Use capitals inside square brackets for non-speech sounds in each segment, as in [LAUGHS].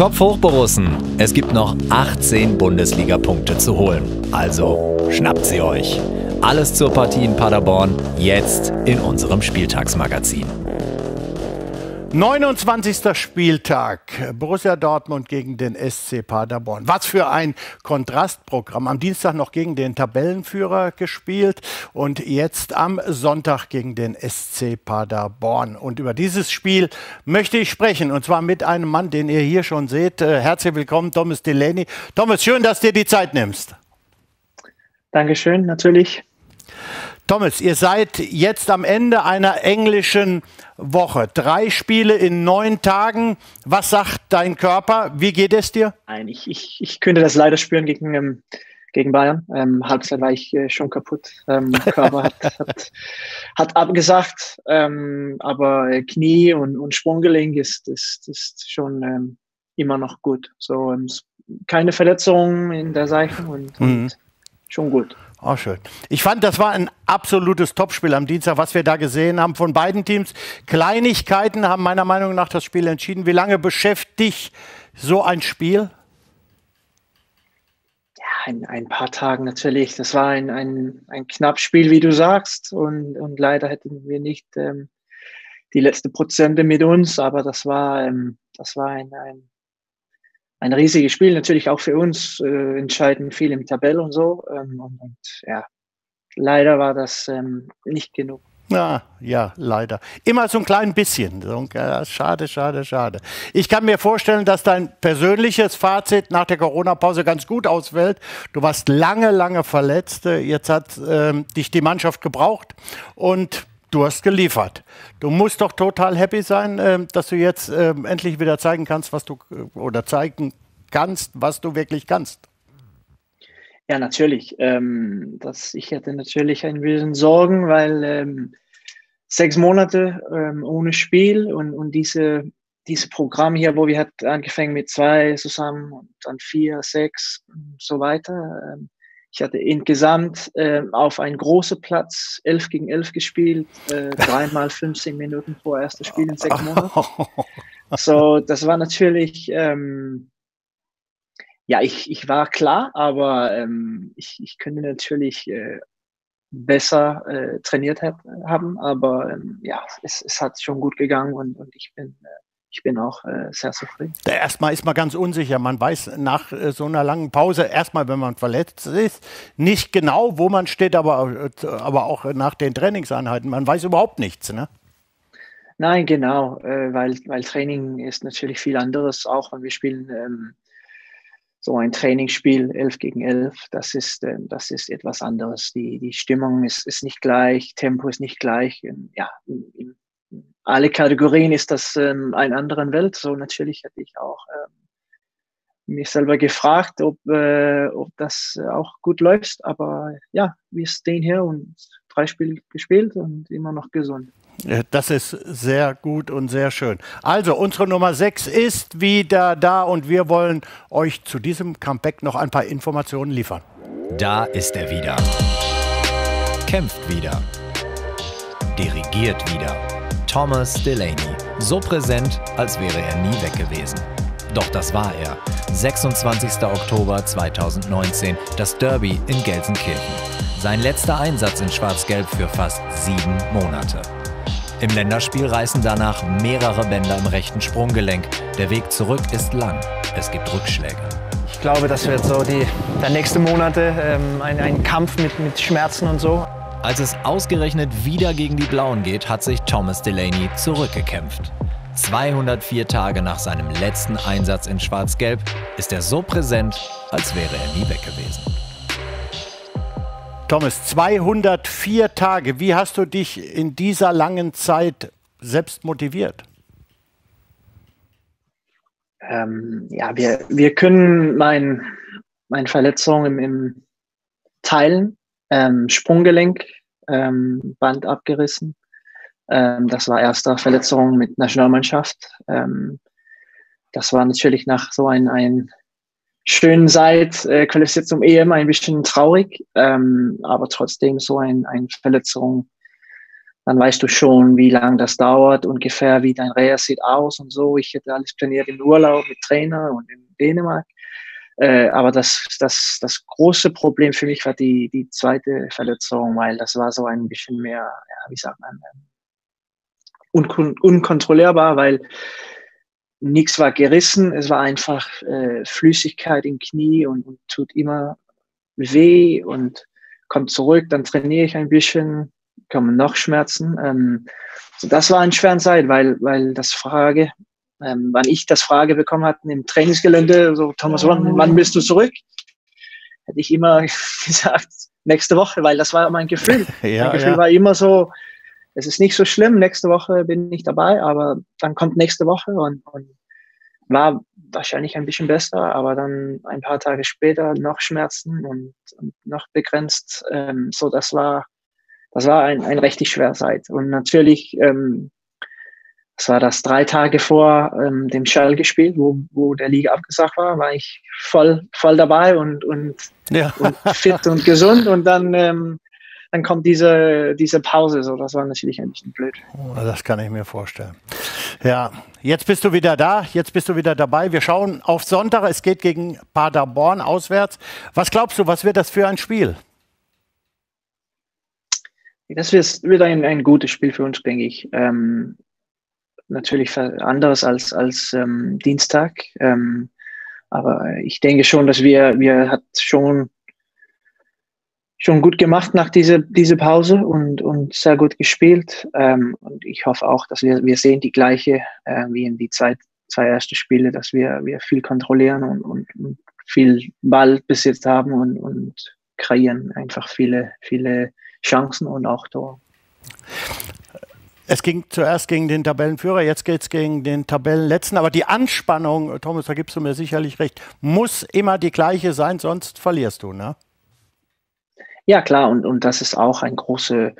Kopf hoch, Borussen. Es gibt noch 18 Bundesliga-Punkte zu holen. Also schnappt sie euch. Alles zur Partie in Paderborn jetzt in unserem Spieltagsmagazin. 29. Spieltag. Borussia Dortmund gegen den SC Paderborn. Was für ein Kontrastprogramm. Am Dienstag noch gegen den Tabellenführer gespielt und jetzt am Sonntag gegen den SC Paderborn. Und über dieses Spiel möchte ich sprechen. Und zwar mit einem Mann, den ihr hier schon seht. Äh, herzlich willkommen, Thomas Delaney. Thomas, schön, dass du dir die Zeit nimmst. Dankeschön, natürlich. Thomas, ihr seid jetzt am Ende einer englischen Woche. Drei Spiele in neun Tagen. Was sagt dein Körper? Wie geht es dir? Nein, ich, ich, ich könnte das leider spüren gegen, ähm, gegen Bayern. Ähm, Halbzeit war ich äh, schon kaputt. Ähm, Körper hat, [LAUGHS] hat, hat abgesagt, ähm, aber äh, Knie und, und Sprunggelenk ist, ist, ist schon ähm, immer noch gut. So ähm, keine Verletzungen in der Seite und, mhm. und schon gut. Oh, schön. Ich fand, das war ein absolutes Topspiel am Dienstag, was wir da gesehen haben von beiden Teams. Kleinigkeiten haben meiner Meinung nach das Spiel entschieden. Wie lange beschäftigt so ein Spiel? Ja, ein, ein paar Tage natürlich. Das war ein, ein, ein Knappspiel, wie du sagst. Und, und leider hätten wir nicht ähm, die letzte Prozente mit uns, aber das war, ähm, das war ein, ein ein riesiges Spiel, natürlich auch für uns, äh, entscheiden viel im Tabell und so. Ähm, und, und, ja, leider war das ähm, nicht genug. Ja, ja, leider. Immer so ein klein bisschen. Schade, schade, schade. Ich kann mir vorstellen, dass dein persönliches Fazit nach der Corona-Pause ganz gut ausfällt. Du warst lange, lange verletzt. Jetzt hat ähm, dich die Mannschaft gebraucht und du hast geliefert. Du musst doch total happy sein, äh, dass du jetzt äh, endlich wieder zeigen kannst, was du äh, oder zeigen kannst, was du wirklich kannst. Ja, natürlich. Ähm, das, ich hatte natürlich ein bisschen Sorgen, weil ähm, sechs Monate ähm, ohne Spiel und, und diese, dieses Programm hier, wo wir hat angefangen mit zwei zusammen und dann vier, sechs und so weiter. Ähm, ich hatte insgesamt äh, auf einen großen Platz 11 gegen 11 gespielt, äh, [LAUGHS] dreimal 15 Minuten vor erstes Spiel in sechs Monaten. [LAUGHS] So, das war natürlich, ähm, ja, ich, ich war klar, aber ähm, ich, ich könnte natürlich äh, besser äh, trainiert haben, aber ähm, ja, es, es hat schon gut gegangen und, und ich bin äh, ich bin auch äh, sehr zufrieden. Erstmal ist man ganz unsicher. Man weiß nach äh, so einer langen Pause, erstmal, wenn man verletzt ist, nicht genau, wo man steht, aber, äh, aber auch nach den Trainingseinheiten. Man weiß überhaupt nichts. Ne? Nein, genau, äh, weil, weil Training ist natürlich viel anderes, auch wenn wir spielen. Ähm, so ein Trainingsspiel 11 gegen 11, das ist, äh, das ist etwas anderes. Die, die Stimmung ist, ist nicht gleich, Tempo ist nicht gleich. Ja, im, alle Kategorien ist das ähm, eine andere Welt. So natürlich hätte ich auch ähm, mich selber gefragt, ob, äh, ob das auch gut läuft. Aber ja, wir stehen hier und drei Spiele gespielt und immer noch gesund. Das ist sehr gut und sehr schön. Also, unsere Nummer 6 ist wieder da und wir wollen euch zu diesem Comeback noch ein paar Informationen liefern. Da ist er wieder. Kämpft wieder. Dirigiert wieder Thomas Delaney. So präsent, als wäre er nie weg gewesen. Doch das war er. 26. Oktober 2019, das Derby in Gelsenkirchen. Sein letzter Einsatz in Schwarz-Gelb für fast sieben Monate. Im Länderspiel reißen danach mehrere Bänder im rechten Sprunggelenk. Der Weg zurück ist lang. Es gibt Rückschläge. Ich glaube, das wird so die der nächsten Monate ähm, ein, ein Kampf mit, mit Schmerzen und so. Als es ausgerechnet wieder gegen die Blauen geht, hat sich Thomas Delaney zurückgekämpft. 204 Tage nach seinem letzten Einsatz in Schwarz-Gelb ist er so präsent, als wäre er nie weg gewesen. Thomas, 204 Tage. Wie hast du dich in dieser langen Zeit selbst motiviert? Ähm, ja, wir, wir können mein, meine Verletzung im, im Teilen ähm, Sprunggelenk, ähm, Band abgerissen. Ähm, das war erste Verletzung mit Nationalmannschaft. Ähm, das war natürlich nach so ein, ein schönen Zeit äh, qualifiziert zum EM ein bisschen traurig, ähm, aber trotzdem so ein, ein Verletzung dann weißt du schon, wie lange das dauert, ungefähr wie dein Reha sieht aus und so. Ich hätte alles planiert im Urlaub mit Trainer und in Dänemark. Äh, aber das, das, das große Problem für mich war die, die zweite Verletzung, weil das war so ein bisschen mehr, ja, wie sagt man, ähm, unkon unkontrollierbar, weil nichts war gerissen, es war einfach äh, Flüssigkeit im Knie und, und, tut immer weh und kommt zurück, dann trainiere ich ein bisschen, kommen noch Schmerzen. Ähm, so das war eine schwere Zeit, weil, weil das Frage, ähm, wann ich das Frage bekommen hatte im Trainingsgelände, so Thomas, wann, wann bist du zurück? Hätte ich immer [LAUGHS] gesagt, nächste Woche, weil das war mein Gefühl. [LAUGHS] ja, mein Gefühl ja. war immer so, es ist nicht so schlimm, nächste Woche bin ich dabei, aber dann kommt nächste Woche und, und war wahrscheinlich ein bisschen besser, aber dann ein paar Tage später noch Schmerzen und, und noch begrenzt. Ähm, so, das war, das war ein, ein richtig schwer Zeit. Und natürlich, ähm, das war das drei Tage vor ähm, dem Schall gespielt, wo, wo der Liga abgesagt war, war ich voll, voll dabei und, und, ja. und fit und gesund. Und dann ähm, dann kommt diese, diese Pause. So, das war natürlich ein bisschen blöd. Oh, das kann ich mir vorstellen. Ja, jetzt bist du wieder da, jetzt bist du wieder dabei. Wir schauen auf Sonntag. Es geht gegen Paderborn auswärts. Was glaubst du, was wird das für ein Spiel? Das wird ein, ein gutes Spiel für uns, denke ich. Ähm, natürlich anderes als, als ähm, Dienstag. Ähm, aber ich denke schon, dass wir, wir hat schon schon gut gemacht nach dieser diese Pause und, und sehr gut gespielt. Ähm, und ich hoffe auch, dass wir, wir sehen die gleiche äh, wie in die zwei, zwei ersten Spiele, dass wir, wir viel kontrollieren und, und, und viel Ballbesitz haben und, und kreieren einfach viele, viele Chancen und auch Tore. Es ging zuerst gegen den Tabellenführer, jetzt geht es gegen den Tabellenletzten. Aber die Anspannung, Thomas, da gibst du mir sicherlich recht, muss immer die gleiche sein, sonst verlierst du, ne? Ja, klar, und, und das ist auch ein großes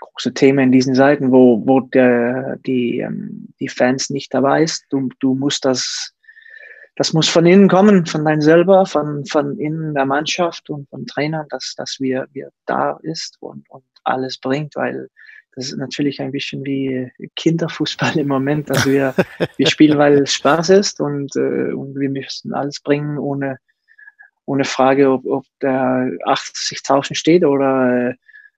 große Thema in diesen Seiten, wo, wo der, die, ähm, die Fans nicht dabei ist. Du, du musst das, das muss von innen kommen, von dein selber, von, von innen der Mannschaft und von Trainern, dass, dass wir, wir da ist und, und alles bringt, weil das ist natürlich ein bisschen wie Kinderfußball im Moment, dass wir, wir spielen, weil es Spaß ist und, äh, und wir müssen alles bringen, ohne, ohne Frage, ob, ob da 80.000 steht oder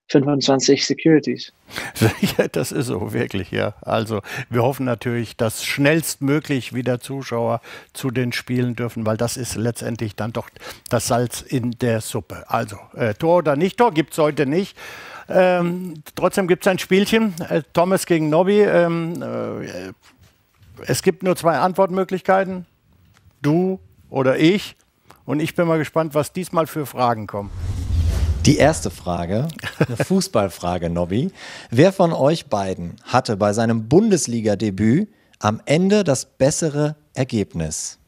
25 äh, Securities. [LAUGHS] Ja, das ist so, wirklich, ja. Also wir hoffen natürlich, dass schnellstmöglich wieder Zuschauer zu den Spielen dürfen, weil das ist letztendlich dann doch das Salz in der Suppe. Also äh, Tor oder nicht Tor gibt es heute nicht. Ähm, trotzdem gibt es ein Spielchen, äh, Thomas gegen Nobby. Ähm, äh, es gibt nur zwei Antwortmöglichkeiten, du oder ich. Und ich bin mal gespannt, was diesmal für Fragen kommen. Die erste Frage, eine [LAUGHS] Fußballfrage, Nobby. Wer von euch beiden hatte bei seinem Bundesliga-Debüt am Ende das bessere Ergebnis?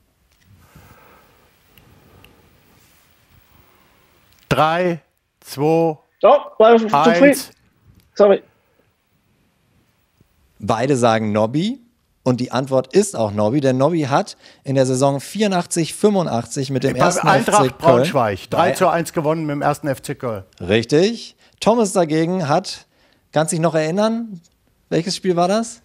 Drei, zwei, oh, eins. Sorry. Beide sagen Nobby. Und die Antwort ist auch Nobby, denn Nobby hat in der Saison 84, 85 mit dem ersten Eintracht FC Köln Braunschweig 3 zu 1 gewonnen mit dem ersten FC Köln. Richtig. Thomas dagegen hat, kannst du dich noch erinnern? Welches Spiel war das?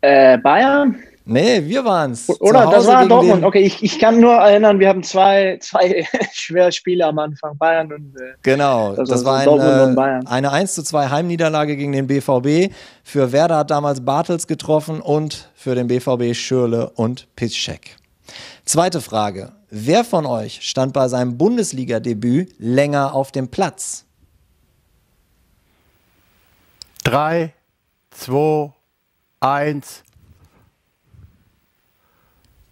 Äh, Bayern. Nee, wir waren's. Oder das war Dortmund. Okay, ich, ich kann nur erinnern, wir haben zwei, [LAUGHS] zwei schwere Spiele am Anfang, Bayern und äh, Genau, das, das war ein, äh, eine 1 zu 2 Heimniederlage gegen den BVB. Für Werder hat damals Bartels getroffen und für den BVB Schürle und Piszczek. Zweite Frage. Wer von euch stand bei seinem Bundesliga-Debüt länger auf dem Platz? Drei, zwei, eins.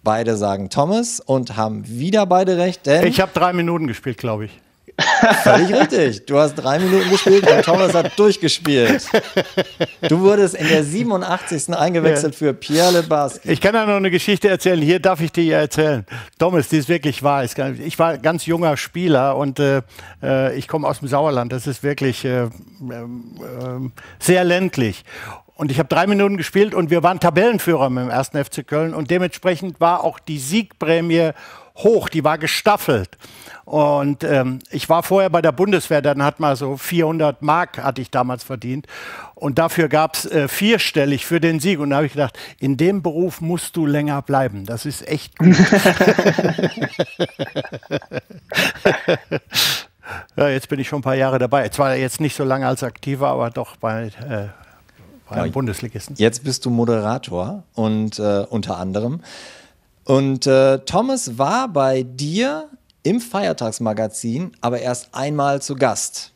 Beide sagen Thomas und haben wieder beide recht, denn. Ich habe drei Minuten gespielt, glaube ich. [LAUGHS] Völlig richtig. Du hast drei Minuten gespielt und Thomas hat durchgespielt. Du wurdest in der 87. eingewechselt ja. für Pierre Lebarski. Ich kann da noch eine Geschichte erzählen. Hier darf ich dir ja erzählen. Thomas, die ist wirklich wahr. Ich war ganz junger Spieler und äh, äh ich komme aus dem Sauerland. Das ist wirklich äh, äh, sehr ländlich. Und ich habe drei Minuten gespielt und wir waren Tabellenführer mit dem ersten FC Köln und dementsprechend war auch die Siegprämie hoch, die war gestaffelt. Und ähm, ich war vorher bei der Bundeswehr, dann hat man so 400 Mark, hatte ich damals verdient. Und dafür gab es äh, vierstellig für den Sieg. Und da habe ich gedacht, in dem Beruf musst du länger bleiben. Das ist echt gut. [LAUGHS] [LAUGHS] ja, jetzt bin ich schon ein paar Jahre dabei. Zwar jetzt nicht so lange als Aktiver, aber doch bei, äh, bei ja, Bundesligisten. Jetzt bist du Moderator und äh, unter anderem. Und äh, Thomas war bei dir im Feiertagsmagazin aber erst einmal zu Gast.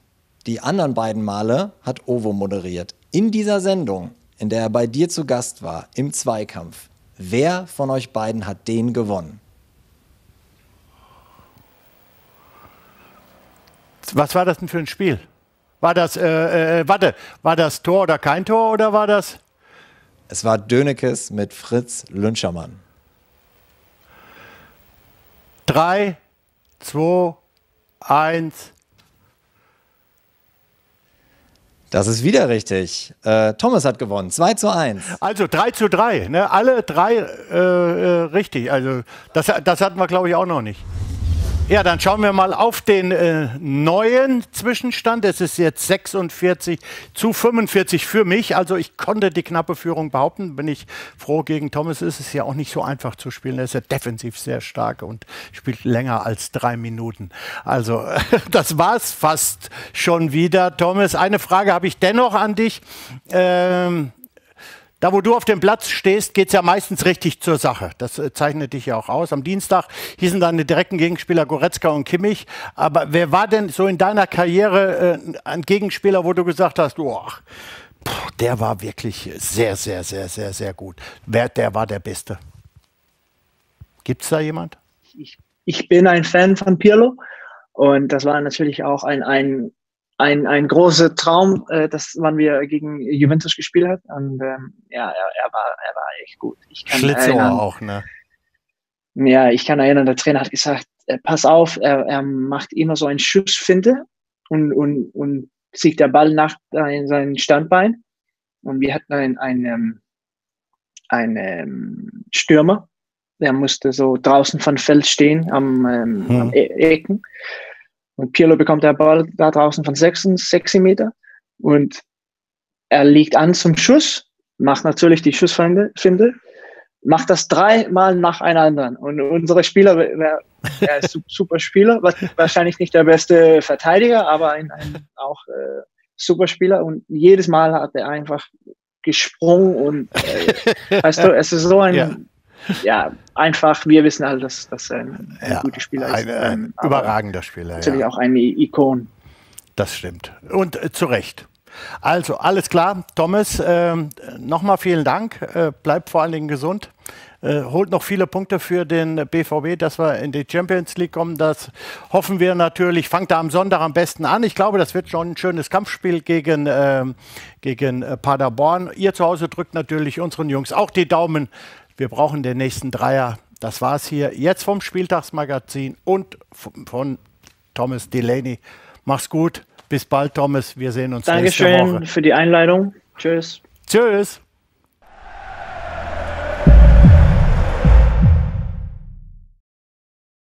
Die anderen beiden Male hat Ovo moderiert. In dieser Sendung, in der er bei dir zu Gast war, im Zweikampf, wer von euch beiden hat den gewonnen? Was war das denn für ein Spiel? War das, äh, äh, warte, war das Tor oder kein Tor oder war das? Es war Dönekes mit Fritz Lünschermann. 3, 2, 1. Das ist wieder richtig. Äh, Thomas hat gewonnen. 2 zu 1. Also 3 zu 3. Ne? Alle drei äh, äh, richtig. Also das, das hatten wir, glaube ich, auch noch nicht. Ja, dann schauen wir mal auf den äh, neuen Zwischenstand. Es ist jetzt 46 zu 45 für mich. Also ich konnte die knappe Führung behaupten. Bin ich froh. Gegen Thomas ist es ja auch nicht so einfach zu spielen. Er ist ja defensiv sehr stark und spielt länger als drei Minuten. Also [LAUGHS] das war es fast schon wieder. Thomas, eine Frage habe ich dennoch an dich. Ähm, da, wo du auf dem Platz stehst, geht es ja meistens richtig zur Sache. Das äh, zeichnet dich ja auch aus. Am Dienstag hießen deine direkten Gegenspieler Goretzka und Kimmich. Aber wer war denn so in deiner Karriere äh, ein Gegenspieler, wo du gesagt hast, oh, der war wirklich sehr, sehr, sehr, sehr, sehr gut. Wer, der war der Beste? Gibt es da jemand? Ich, ich bin ein Fan von Pirlo. Und das war natürlich auch ein, ein ein, ein großer Traum, äh, dass man wir gegen Juventus gespielt hat. Und ähm, ja, er, er, war, er war echt gut. Ich kann Schlitzohr auch, ne? Ja, ich kann erinnern, der Trainer hat gesagt, äh, pass auf, er, er macht immer so einen Schussfinte und, und, und zieht der Ball nach in sein Standbein. Und wir hatten einen, einen, einen ähm, Stürmer, der musste so draußen von Feld stehen am, ähm, hm. am e Ecken. Und Pirlo bekommt der Ball da draußen von 6, 6 Meter und er liegt an zum Schuss, macht natürlich die Schussfinde, macht das dreimal nacheinander. Und unsere Spieler, er ist super Spieler, wahrscheinlich nicht der beste Verteidiger, aber ein, ein auch äh, super Spieler. Und jedes Mal hat er einfach gesprungen und äh, weißt du, es ist so ein ja ja, einfach, wir wissen alle, dass das ein, ein ja, guter Spieler ist. Ein, ein ähm, überragender Spieler. Natürlich ja. auch eine Ikon. Das stimmt. Und äh, zu Recht. Also, alles klar. Thomas, äh, nochmal vielen Dank. Äh, bleibt vor allen Dingen gesund. Äh, holt noch viele Punkte für den BVB, dass wir in die Champions League kommen. Das hoffen wir natürlich. Fangt da am Sonntag am besten an. Ich glaube, das wird schon ein schönes Kampfspiel gegen, ähm, gegen äh, Paderborn. Ihr zu Hause drückt natürlich unseren Jungs auch die Daumen wir brauchen den nächsten Dreier. Das war es hier jetzt vom Spieltagsmagazin und von Thomas Delaney. Mach's gut. Bis bald, Thomas. Wir sehen uns Dankeschön nächste Woche. Dankeschön für die Einleitung. Tschüss. Tschüss.